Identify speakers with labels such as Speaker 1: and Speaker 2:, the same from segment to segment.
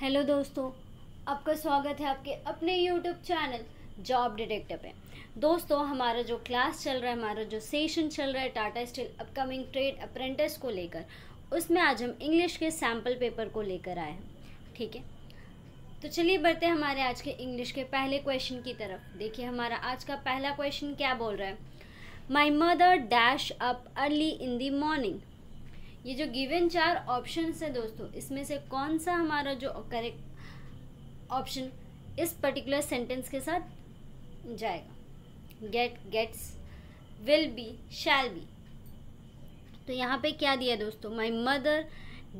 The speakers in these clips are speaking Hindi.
Speaker 1: हेलो दोस्तों, आपका स्वागत है आपके अपने यूट्यूब चैनल जॉब डिटेक्टिव पे। दोस्तों, हमारा जो क्लास चल रहा है, हमारा जो सेशन चल रहा है Tata steel upcoming trade apprentice को लेकर, उसमें आज हम इंग्लिश के सैंपल पेपर को लेकर आए हैं, ठीक है? तो चलिए बढ़ते हैं हमारे आज के इंग्लिश के पहले क्वेश्चन की तरफ़। देखिए, हमारा आज का पहला क्वेश्चन क्या बोल रहा है? My mother dash up early in the morning ये जो गिवन चार ऑप्शन है दोस्तों, इसमें से कौन सा हमारा जो करेक्ट ऑप्शन इस पर्टिकुलर सेंटेंस के साथ जाएगा? Get gets will be shall be तो यहाँ पे क्या दिया दोस्तों? My mother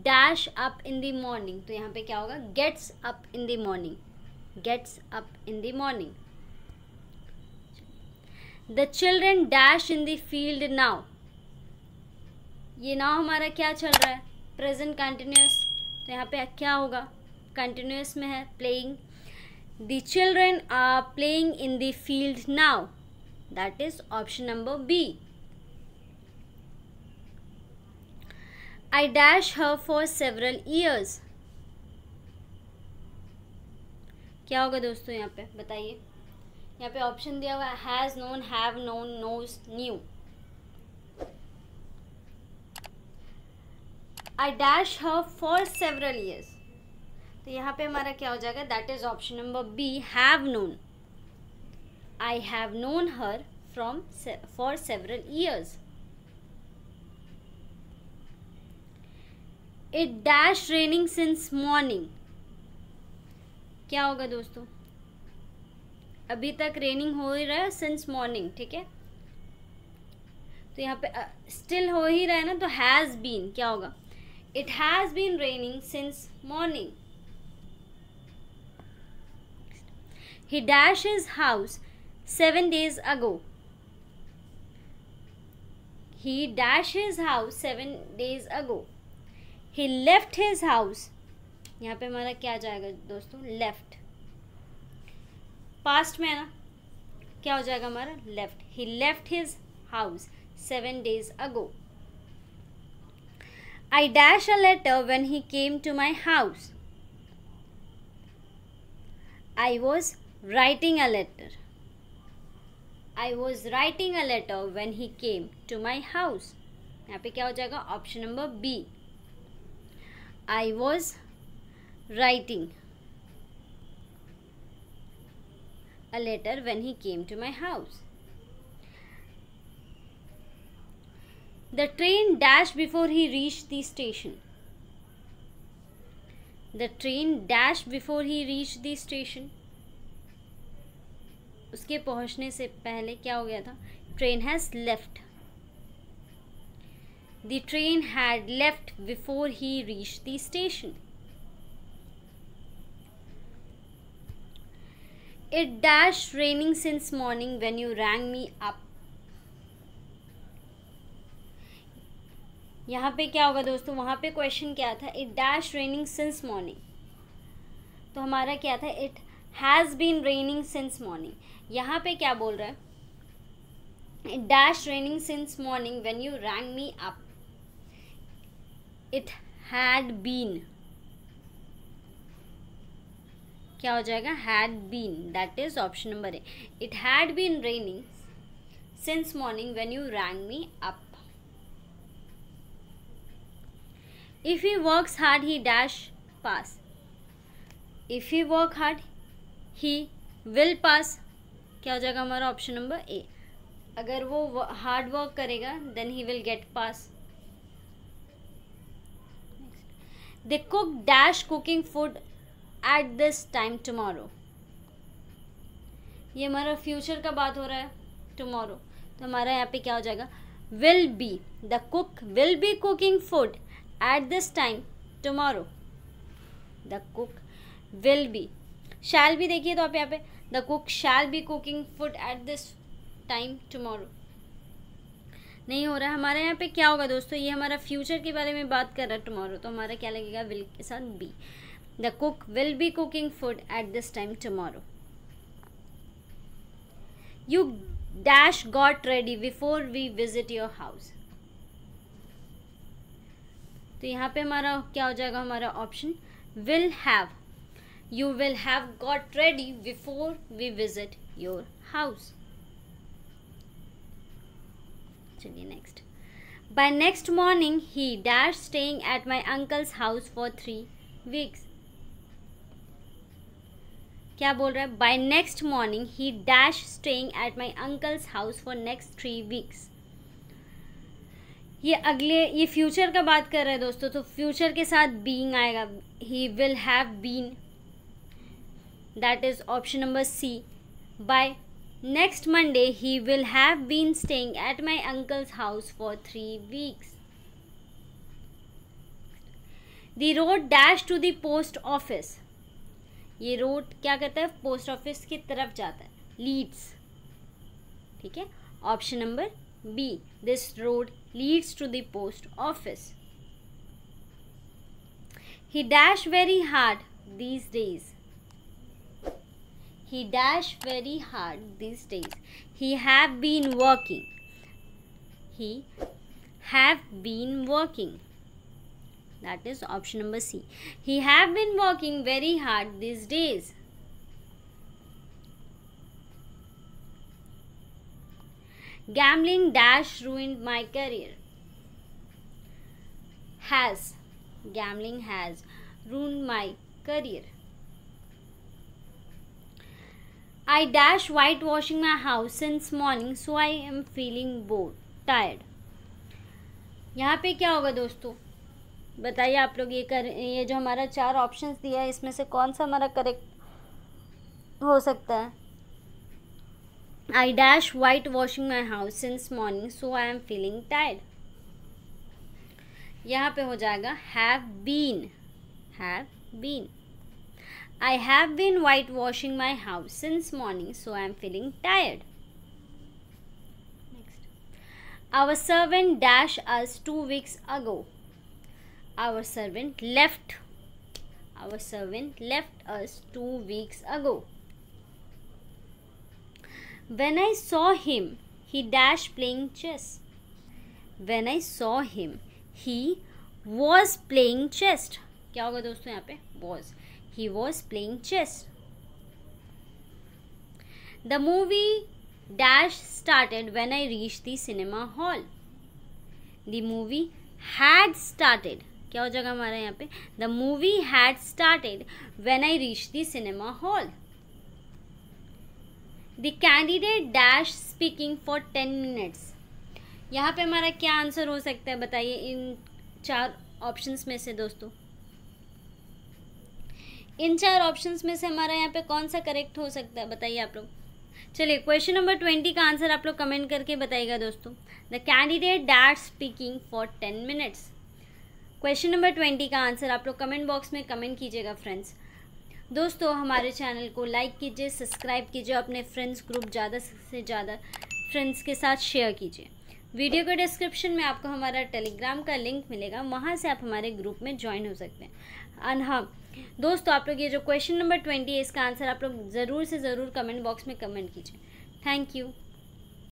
Speaker 1: dash up in the morning तो यहाँ पे क्या होगा? Gets up in the morning gets up in the morning the children dash in the field now ये नाउ हमारा क्या चल रहा है? प्रेजेंट कंटिन्यूस तो यहाँ पे क्या होगा? कंटिन्यूस में है playing the children are playing in the field now that is option number B I dash her for several years क्या होगा दोस्तों यहाँ पे? बताइए। यहाँ पे ऑप्शन दिया हुआ has known have known knows new I dash her for several years तो यहाँ पे हमारा क्या हो जाएगा? That is option number B have known I have known her from for several years it dash raining since morning क्या होगा दोस्तों? अभी तक रेनिंग हो ही रहा है सिंस मॉर्निंग ठीक है? तो यहाँ पे स्टिल uh, हो ही रहा है ना तो हैज़ बीन क्या होगा? It has been raining since morning. He dashed his house seven days ago. He dashed his house seven days ago. He left his house. यहाँ पे हमारा क्या जाएगा दोस्तों लेफ़्ट पास्ट में है ना क्या हो जाएगा हमारा left he left his house seven days ago I dash a letter when he came to my house. I was writing a letter. I was writing a letter when he came to my house. यहाँ पे क्या हो जाएगा option number B I was writing a letter when he came to my house. The train dashed before he reached the station. The train dashed before he reached the station. उसके पहुँचने से पहले क्या हो गया था train has left the train had left before he reach the station It dashed raining since morning when you rang me up. यहाँ पे क्या होगा दोस्तों? वहाँ पे क्वेश्चन क्या था? It dash raining since morning तो हमारा क्या था? It has been raining since morning यहाँ पे क्या बोल रहा है? It dash raining since morning when you rang me up it had been क्या हो जाएगा? Had been that is option number A it had been raining since morning when you rang me up if he works hard, he dash pass. If he work hard, he will pass. क्या हो जाएगा हमारा ऑप्शन नंबर ए अगर वो हार्ड वर्क करेगा then he will get pass the cook dash cooking food at this time tomorrow ये हमारा फ्यूचर का बात हो रहा है टमोरो तो हमारा यहाँ पे क्या हो जाएगा? Will be the cook will be cooking food at this time, tomorrow, the cook will be, shall be, देखिए तो आप यहाँ पे, the cook shall be cooking food at this time tomorrow. नहीं हो रहा, हमारे यहाँ पे क्या होगा दोस्तों, ये हमारा फ्यूचर के बारे में बात कर रहा है टुमारो तो हमारा क्या लगेगा विल के साथ be the cook will be cooking food at this time tomorrow you dash got ready before we visit your house तो यहाँ पे हमारा क्या हो जाएगा, हमारा option will have you will have got ready before we visit your house चलिए next by next morning he dash staying at my uncle's house for three weeks क्या बोल रहा है? By next morning he dash staying at my uncle's house for next three weeks ये अगले, ये फ्यूचर का बात कर रहे हैं दोस्तों तो फ्यूचर के साथ बीइंग आएगा। He will have been that is option number C by next Monday he will have been staying at my uncle's house for three weeks the road dash to the post office ये रोड क्या करता है? पोस्ट ऑफ़िस की तरफ़ जाता है। लीड्स ठीक है? Option number B. This road leads to the post office. He dashed very hard these days. He dashed very hard these days. He have been working. He have been working. That is option number C. He have been working very hard these days. Gambling dash ruined my career. Has. Gambling has ruined my career. I dash whitewashing my house since morning so I am feeling bored, tired. यहाँ पे क्या होगा दोस्तों बताइए आप लोग ये कर ये जो हमारा चार ऑप्शंस दिया है इसमें से कौन सा हमारा करेक्ट हो सकता है I dash white washing my house since morning so I am feeling tired. यहाँ पे हो जाएगा have been have been. I have been white washing my house since morning so I am feeling tired. Next. Our servant dashed us two weeks ago. Our servant left. Our servant left us two weeks ago. When I saw him, he dashed playing chess. When I saw him, he was playing chess. क्या होगा दोस्तों यहाँ पे was. He was playing chess. The movie dash started when I reached the cinema hall. The movie had started. क्या हो जाएगा हमारा यहाँ पे The movie had started when I reached the cinema hall. The candidate dash speaking for ten minutes यहाँ पे हमारा क्या आंसर हो सकता है बताइए इन चार ऑप्शंस में से दोस्तों। इन चार ऑप्शंस में से हमारा यहाँ पे कौन सा करेक्ट हो सकता है बताइए आप लोग। चलिए क्वेश्चन नंबर ट्वेंटी का आंसर आप लोग कमेंट करके बताइएगा दोस्तों। The candidate that speaking for ten minutes question number twenty का आंसर आप लोग कमेंट बॉक्स में कमेंट कीजिएगा फ्रेंड्स दोस्तों, हमारे चैनल को लाइक कीजिए सब्सक्राइब कीजिए अपने फ्रेंड्स ग्रुप ज़्यादा से ज़्यादा फ्रेंड्स के साथ शेयर कीजिए। वीडियो के डिस्क्रिप्शन में आपको हमारा टेलीग्राम का लिंक मिलेगा। वहाँ से आप हमारे ग्रुप में ज्वाइन हो सकते हैं। अन हाँ दोस्तों, आप लोग ये जो क्वेश्चन नंबर ट्वेंटी है, इसका आंसर आप लोग ज़रूर से ज़रूर कमेंट बॉक्स में कमेंट कीजिए। Thank you